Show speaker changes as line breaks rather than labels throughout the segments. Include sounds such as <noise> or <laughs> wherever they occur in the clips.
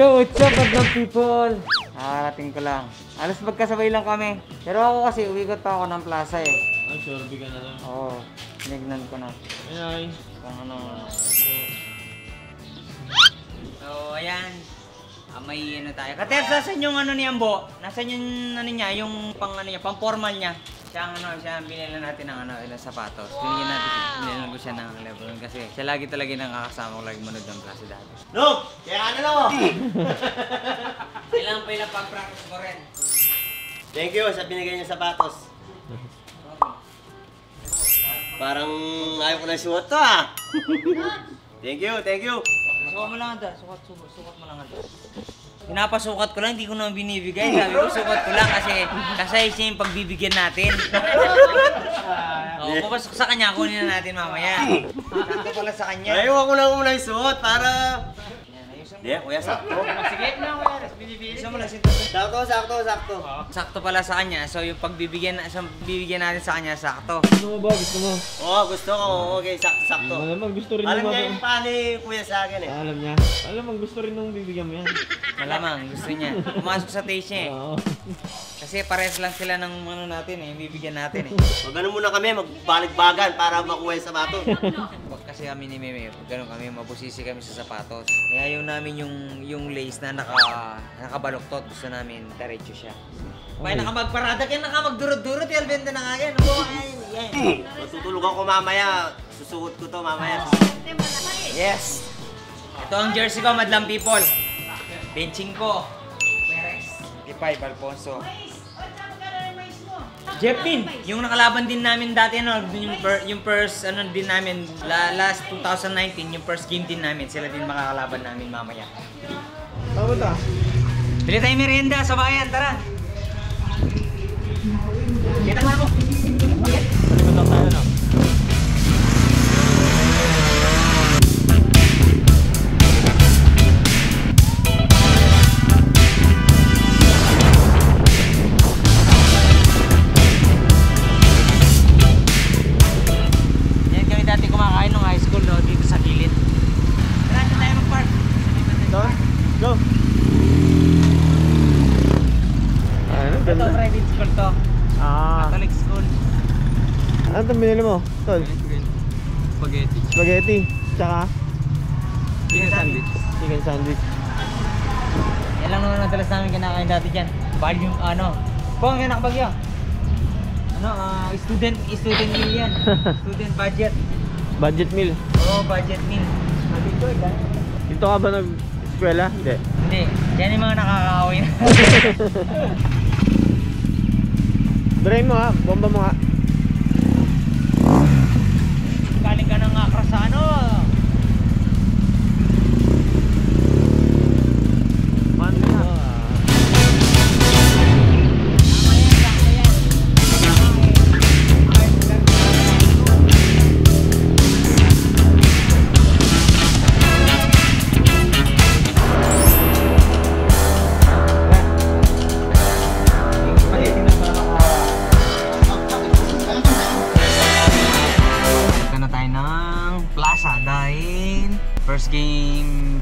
So, what's up, Badlang people? Nakarating ko lang. Alas magkasabay lang kami. Pero ako kasi, uwigot pa ako ng plaza eh.
Ay, sure, bigyan na lang.
Oo, tinignan ko na.
Ay, ay.
Kung ano. So, ayan. Ah, may ano tayo. Katef, nasan yung ano ni Ambo? Nasaan yung ano niya, yung pang ano niya, pang formal niya? Siya ang ano, siya ang binila natin ng ano, ilang sapatos. Binigyan natin, binila ko siya ng level kasi siya lagi talaga nakakasama ko lagi manood ng klase dati.
No! Kaya ka na lang oh!
Kailangan <laughs> pa ilang pag-practice ko rin.
Thank you sa binigay niya sapatos. Parang ayaw ko na suot to ah. thank you, thank you.
Sukat mo lang ito. Sukat, sukat, sukat mo lang ito. Pinapasukat ko lang, hindi ko naman binibigay. Sabi ko, sukat ko lang kasi kasi siya yung pagbibigyan natin. <laughs> Oo, papasok sa kanya, kunin na natin mamaya. Sakto pala sa kanya.
Ayaw ko na muna isuot para...
Mo.
Hindi, kuya, sakto.
Sige na, kuya. Ayusin mo lang.
Sakto, sakto, sakto.
Sakto pala sa kanya. So, yung pagbibigyan, sa bibigyan natin sa kanya, sakto.
Gusto mo ba? Gusto mo?
Oo, gusto ko. Okay, sakto, sakto.
Malamang gusto rin
Alam niya yung yung kuya sa akin eh.
Alam niya. Alam mo, gusto rin nung bibigyan mo yan.
Malamang, gusto niya. Pumasok sa taste niya eh.
Oo.
Kasi pares lang sila ng ano natin eh, bibigyan natin eh. <laughs>
Mag ano muna kami, magbaligbagan para makuha yung sapatos.
Kasi kami ni Meme, pag ganun kami, mabusisi kami sa sapatos. Kaya ayaw namin yung yung lace na naka nakabaluktot, gusto namin diretso siya. Kaya nakamagparada kayo, nakamagdurot-durot, yung benta na nga yan. Ba? <laughs> Ay, yan.
Matutulog ako mamaya. Susuot ko to mamaya.
Yes! Ito ang jersey ko, madlang people. Benching ko. Perez. 55, Alfonso. Jepin, yung nakalaban din namin dati ano, yung per, yung first ano din namin la, last 2019, yung first game din namin, sila din makakalaban namin mamaya.
Tama ta?
Bili tayo merienda sa bayan, tara. Kita mo
Ano?
Ito, private school to.
Ah.
Catholic school.
Ano itong binili mo? Tol?
Spaghetti.
Spaghetti. Tsaka?
Chicken sandwich.
Chicken sandwich.
Yan lang naman madalas namin kinakain dati dyan. Volume, ano. Kung yan nakabagyo. Ano, ah, student, student meal yan. <laughs> student budget.
Budget meal.
Oo, oh, budget meal. Sabi ko, dahil-
Dito ka ba nag-eskwela? Hindi.
Hindi, yan yung mga nakakawin. <laughs>
Dry mo ha. Bomba mo ha.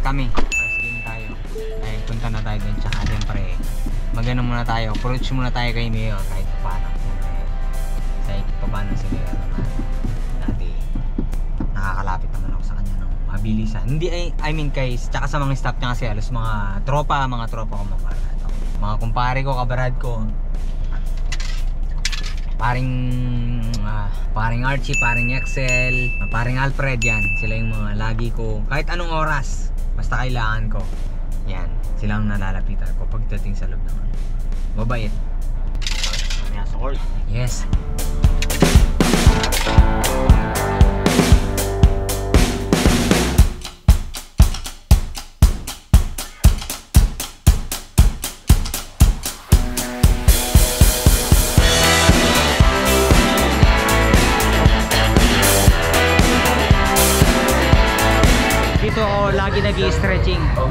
Kami. First game tayo. Ay, punta na tayo dun. Tsaka siyempre, magano muna tayo. Approach muna tayo kay Mayor kahit paano. Kahit paano si Mayor naman. Dati, nakakalapit naman ako sa kanya ng mabilisan. Hindi, I, I mean kay, tsaka sa mga staff niya kasi alos mga tropa, mga tropa ko mga. Mga kumpare ko, kabarad ko, paring ah, paring Archie, paring Excel, ah, paring Alfred yan. Sila yung mga lagi ko kahit anong oras basta kailangan ko. Yan, sila ang nalalapitan ko pagdating sa loob ng ano. Mabait.
Court.
Yes.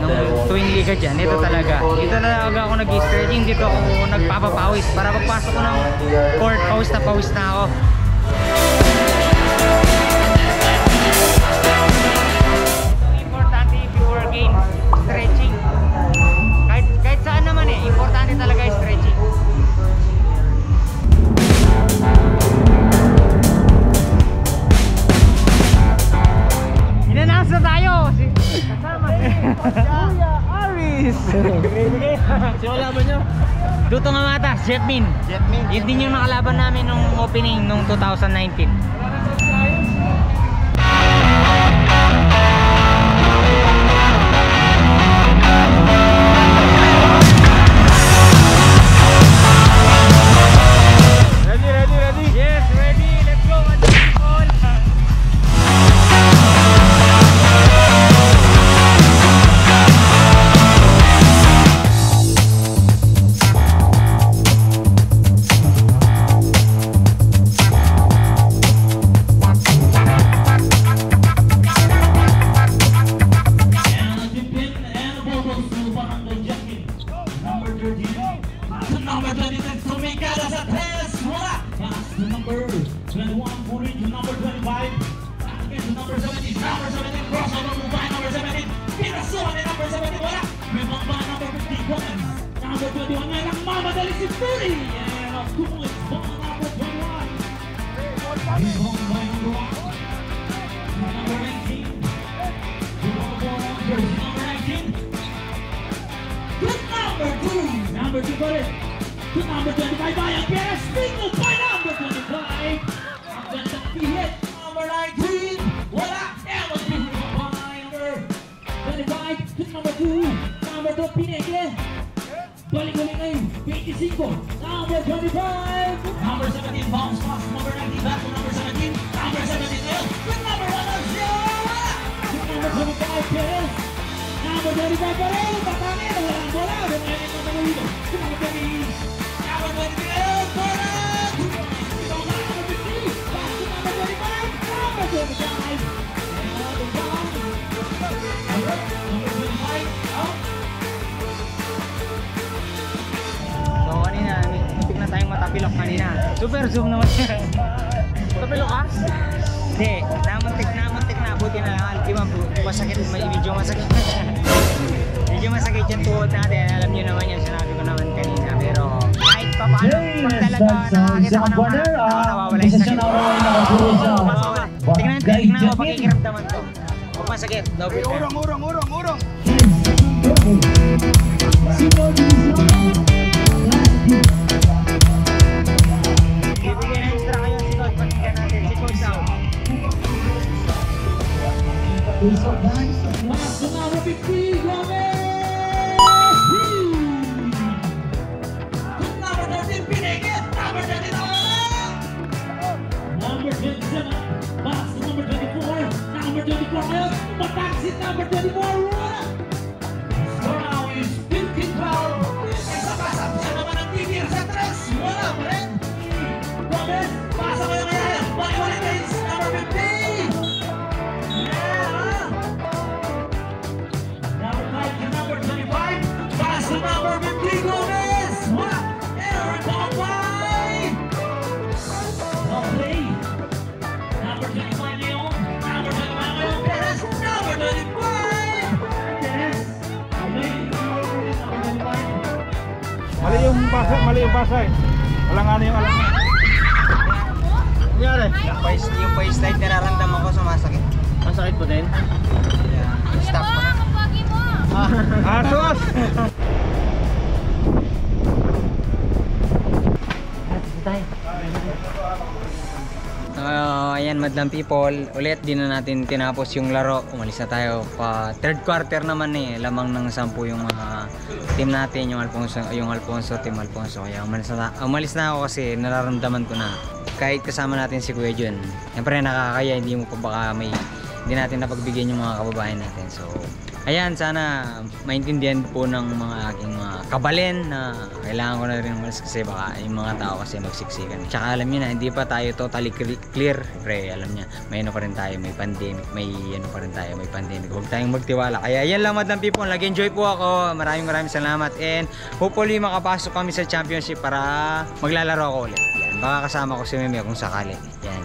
Nung tuwing liga dyan. Ito talaga. Dito talaga ako nag stretching Dito ako nagpapapawis. Para pagpasok ko ng court, pawis na pawis na ako. Jetmin.
Jetmin.
Yun din yung nakalaban namin nung opening nung 2019.
Number 26, Tumingkada sa tres, wala! Pass to number 21, Puri to number 25. Back again to number 17, number 17, crossover move by number 17. Pinasuhan ni number 17, wala! Ba number 51? Number 21 na lang mamadali si Puri! And of course, ba number 21? Rebound by number 1. Number two got it. To number 25 by Spingle by number 25. Ang ganda ng hit. Number 19. Wala. Ewan Spingle by number 25. To number two. Number 2 Pinegle. Balik-balik ngayon. 25. Number 25. Number 17 bounce pass. Number 19 back to number 17. Number 17 ngayon. With number 1 ang siya. Wala. To number 25 Perez. Number 25 pa rin, patangin, walang bola, bumayan ng mga dito. Number 20, number 20, bola! Ito ang number 50, pass to number 25, number 25. And the down. Number 25, out.
So kanina, muntik na tayong matapilok kanina. Super zoom naman siya. Matapilok ka? Hindi, namuntik na, muntik na. Buti na lang, di ba, masakit, may medyo masakit <laughs> medyo masakit yung tuhod natin. Alam niyo naman yan, sinabi ko naman kanina. Pero kahit pa paano, pag talaga nakakita ko naman, nawawala yung sakit. Tingnan, tingnan mo, pakikiramdaman to. Huwag masakit, double urong, urong, urong, urong. Bibigyan ng extra kayo si Coach, pakinggan natin si Coach Sao.
Pass to number 50, Gomez! menjadi bonus, menang Sita
menjadi bonus. Pasa, mali yung pasa eh. Wala nga na yung alam. Nangyari?
Yung pa yung pa slide nararamdaman ko sumasakit.
Masakit po din?
Yeah. Stop ko.
Asos!
So, ayan madlang people, ulit di na natin tinapos yung laro. Umalis na tayo pa third quarter naman eh. Lamang ng sampu yung mga team natin, yung Alfonso, yung Alfonso, team Alfonso. Kaya umalis na, umalis na ako kasi nararamdaman ko na kahit kasama natin si Kuya Jun. Siyempre nakakaya, hindi mo pa baka may hindi natin napagbigyan yung mga kababayan natin. So, ayan, sana maintindihan po ng mga aking mga kabalen na kailangan ko na rin umalis kasi baka yung mga tao kasi magsiksikan. Tsaka alam niyo na, hindi pa tayo totally cl- clear. Pre, alam niya, may ano pa rin tayo, may pandemic, may ano pa rin tayo, may pandemic. Huwag tayong magtiwala. Kaya yan lang madam people, nag-enjoy po ako. Maraming maraming salamat and hopefully makapasok kami sa championship para maglalaro ako ulit. Yan, baka kasama ko si Meme kung sakali. Yan,